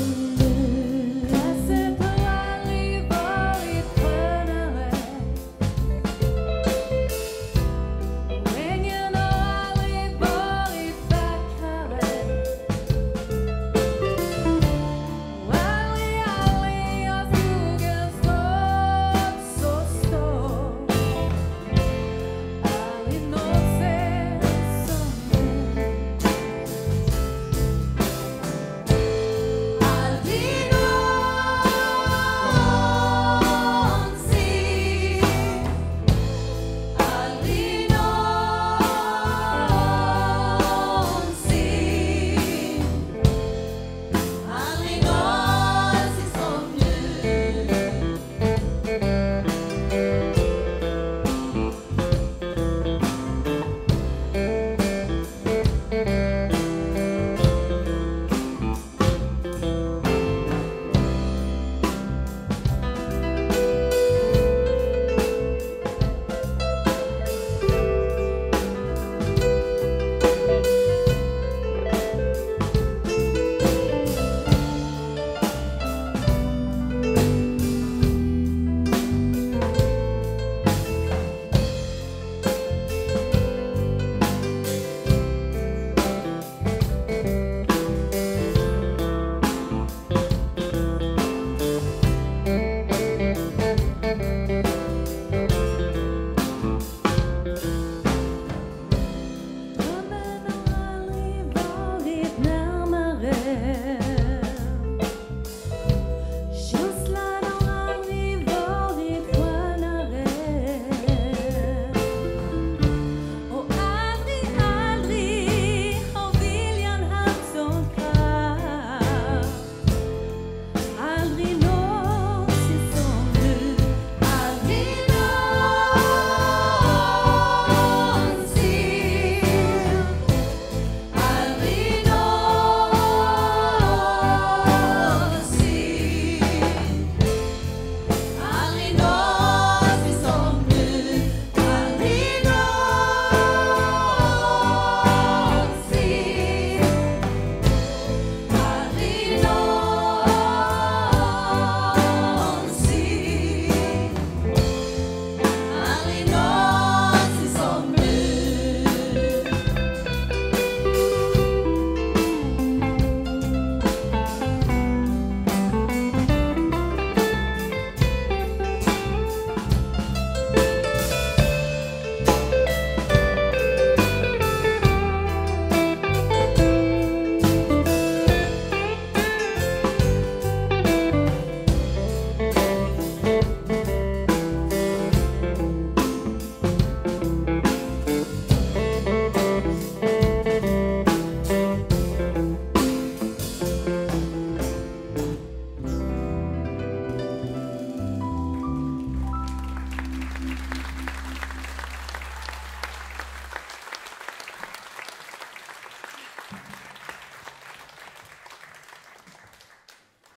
you.